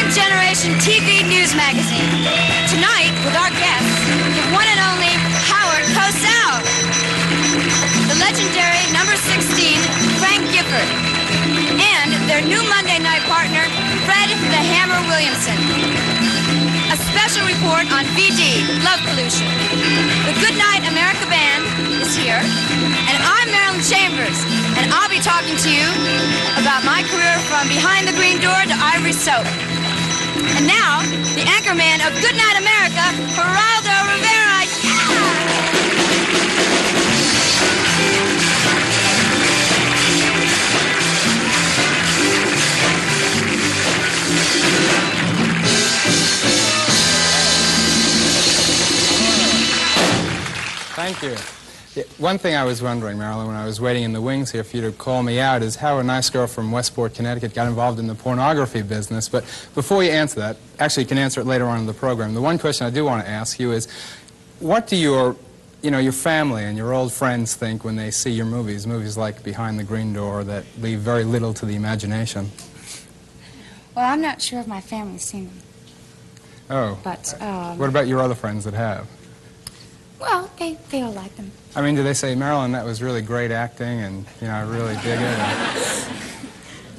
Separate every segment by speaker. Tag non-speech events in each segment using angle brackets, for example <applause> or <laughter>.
Speaker 1: Second Generation TV News Magazine. Tonight, with our guests, the one and only Howard Cosell, the legendary number 16, Frank Gifford, and their new Monday night partner, Fred the Hammer Williamson. A special report on VD, love pollution. The Goodnight America Band is here, and I'm Marilyn Chambers, and I'll be talking to you about my career from behind the green door to Ivory Soap. Anchorman of Goodnight America, Geraldo Rivera.
Speaker 2: Thank you. One thing I was wondering, Marilyn, when I was waiting in the wings here for you to call me out is how a nice girl from Westport, Connecticut got involved in the pornography business. But before you answer that, actually you can answer it later on in the program. The one question I do want to ask you is, what do your, you know, your family and your old friends think when they see your movies, movies like Behind the Green Door that leave very little to the imagination?
Speaker 3: Well, I'm not sure if my family's seen them,
Speaker 2: Oh, but,
Speaker 3: um, what
Speaker 2: about your other friends that have?
Speaker 3: Well, they, they all like them.
Speaker 2: I mean, do they say, Marilyn, that was really great acting and, you know, I really dig it? Or-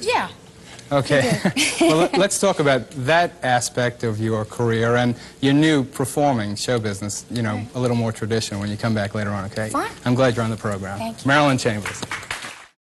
Speaker 2: <laughs>
Speaker 3: Yeah. <laughs>
Speaker 2: Okay. <laughs> well, let- let's talk about that aspect of your career and your new performing show business, you know, a little more traditional when you come back later on, okay? Fine. I'm glad you're on the program. Thank you. Marilyn Chambers.